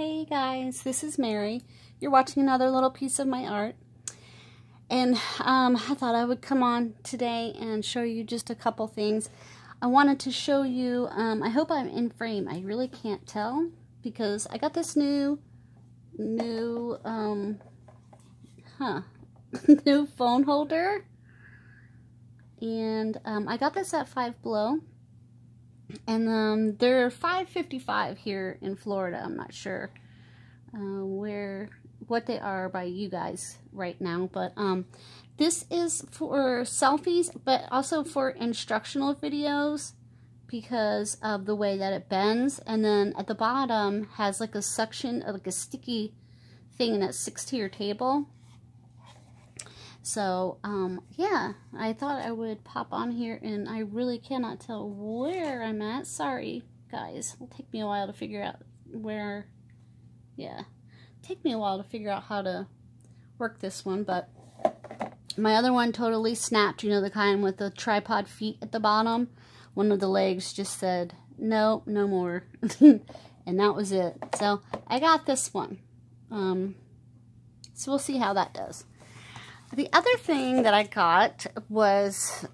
Hey guys, this is Mary. You're watching another little piece of my art. And um, I thought I would come on today and show you just a couple things. I wanted to show you, um, I hope I'm in frame. I really can't tell because I got this new, new, um, huh, new phone holder. And um, I got this at Five Below and um, they're 5.55 here in Florida. I'm not sure uh, where what they are by you guys right now, but um, this is for selfies, but also for instructional videos because of the way that it bends. And then at the bottom has like a suction, like a sticky thing that sticks to your table. So, um, yeah, I thought I would pop on here, and I really cannot tell where I'm at. Sorry, guys. It'll take me a while to figure out where, yeah. Take me a while to figure out how to work this one, but my other one totally snapped, you know, the kind with the tripod feet at the bottom. One of the legs just said, no, no more. and that was it. So, I got this one. Um, so we'll see how that does. The other thing that I got was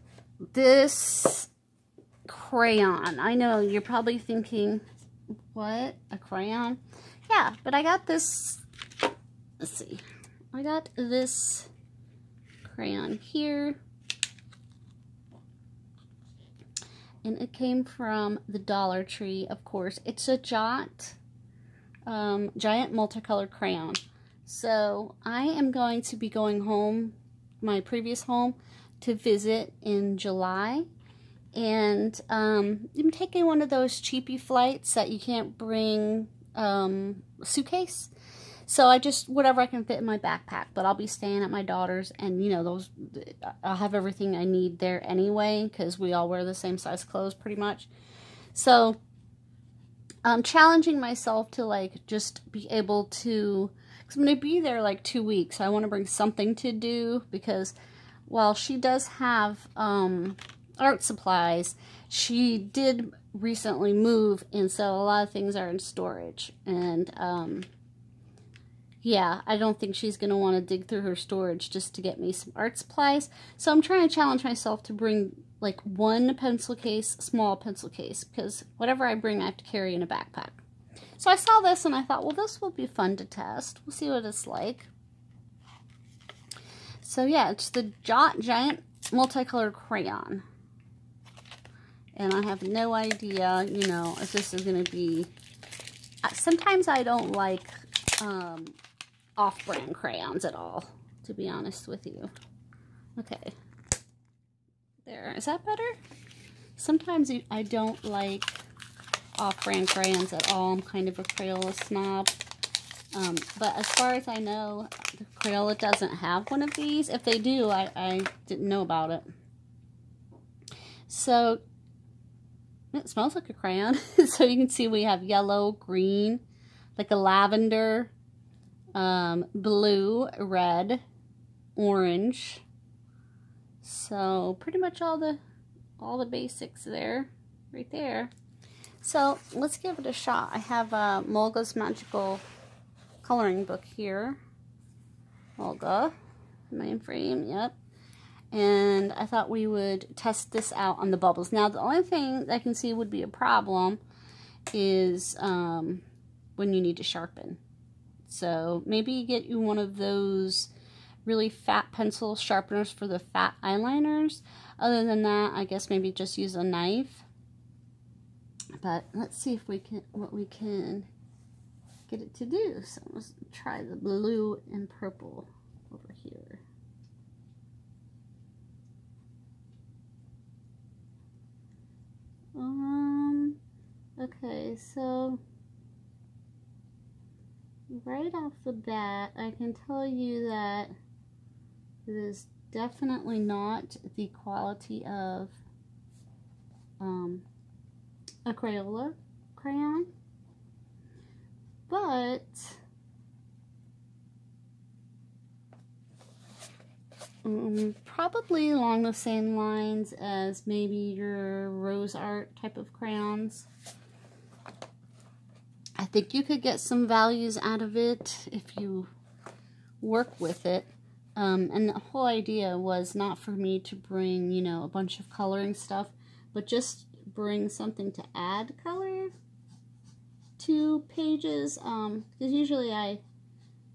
this crayon. I know you're probably thinking, what? A crayon? Yeah, but I got this, let's see. I got this crayon here. And it came from the Dollar Tree, of course. It's a Jot um, giant multicolored crayon. So I am going to be going home, my previous home, to visit in July. And um, I'm taking one of those cheapy flights that you can't bring um, suitcase. So I just, whatever I can fit in my backpack. But I'll be staying at my daughter's and, you know, those, I'll have everything I need there anyway. Because we all wear the same size clothes pretty much. So I'm challenging myself to, like, just be able to because I'm going to be there like two weeks. I want to bring something to do because while she does have um, art supplies, she did recently move, and so a lot of things are in storage. And um, yeah, I don't think she's going to want to dig through her storage just to get me some art supplies. So I'm trying to challenge myself to bring like one pencil case, small pencil case, because whatever I bring, I have to carry in a backpack. So I saw this and I thought, well, this will be fun to test. We'll see what it's like. So yeah, it's the Jot Giant Multicolored Crayon. And I have no idea, you know, if this is going to be... Sometimes I don't like um, off-brand crayons at all, to be honest with you. Okay. There. Is that better? Sometimes I don't like off-brand crayons at all. I'm kind of a Crayola snob. Um, but as far as I know, Crayola doesn't have one of these. If they do, I, I didn't know about it. So, it smells like a crayon. so you can see we have yellow, green, like a lavender, um, blue, red, orange. So pretty much all the all the basics there, right there. So let's give it a shot. I have uh, Mulga's Magical Coloring Book here. Mulga, mainframe, yep. And I thought we would test this out on the bubbles. Now, the only thing I can see would be a problem is um, when you need to sharpen. So maybe get you one of those really fat pencil sharpeners for the fat eyeliners. Other than that, I guess maybe just use a knife but let's see if we can, what we can get it to do. So let's try the blue and purple over here. Um, okay, so right off the bat, I can tell you that it is definitely not the quality of um, a Crayola crayon. But um, probably along the same lines as maybe your RoseArt type of crayons. I think you could get some values out of it if you work with it. Um, and the whole idea was not for me to bring, you know, a bunch of coloring stuff, but just bring something to add color to pages. Um, because usually I,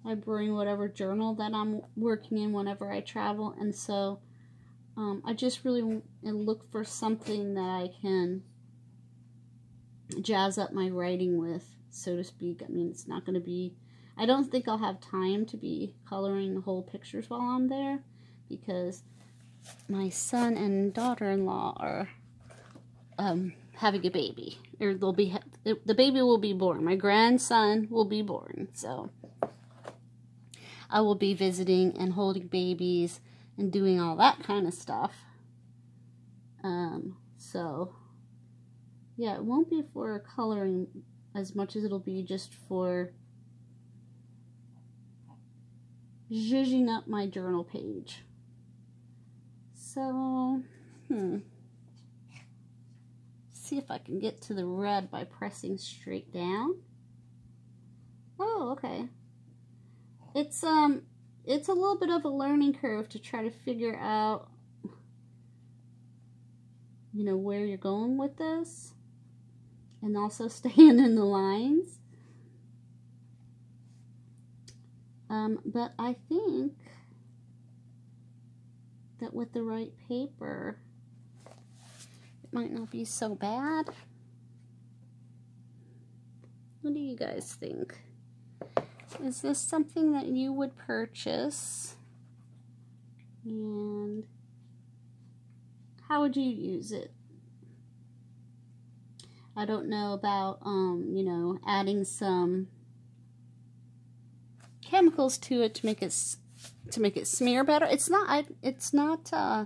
I bring whatever journal that I'm working in whenever I travel, and so um, I just really look for something that I can jazz up my writing with, so to speak. I mean, it's not going to be, I don't think I'll have time to be coloring the whole pictures while I'm there because my son and daughter-in-law are um, having a baby, or they'll be, the baby will be born. My grandson will be born, so I will be visiting and holding babies and doing all that kind of stuff. Um, so, yeah, it won't be for coloring as much as it'll be just for zhuzhing up my journal page. So, hmm. See if I can get to the red by pressing straight down. Oh, okay. It's, um, it's a little bit of a learning curve to try to figure out, you know, where you're going with this. And also staying in the lines. Um, but I think that with the right paper, might not be so bad. What do you guys think? Is this something that you would purchase? And how would you use it? I don't know about, um, you know, adding some chemicals to it to make it to make it smear better. It's not. I, it's not. Uh,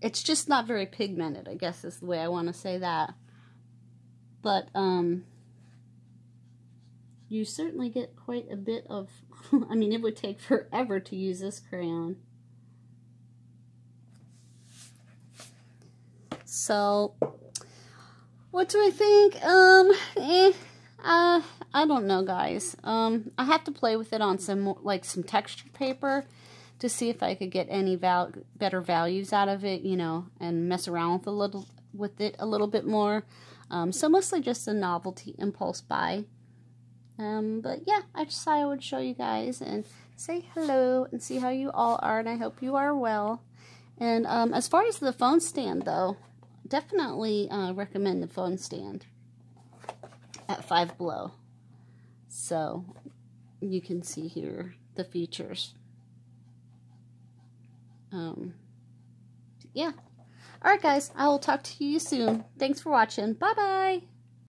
it's just not very pigmented. I guess is the way I want to say that. But um, you certainly get quite a bit of, I mean, it would take forever to use this crayon. So, what do I think? Um, eh, uh, I don't know, guys. Um, I have to play with it on some, like, some textured paper to see if I could get any val better values out of it, you know, and mess around with a little with it a little bit more. Um, so mostly just a novelty impulse buy. Um, but yeah, I just thought I would show you guys and say hello and see how you all are, and I hope you are well. And um, as far as the phone stand, though, definitely uh, recommend the phone stand at Five Below. So you can see here the features. Um, yeah. Alright, guys, I will talk to you soon. Thanks for watching. Bye-bye.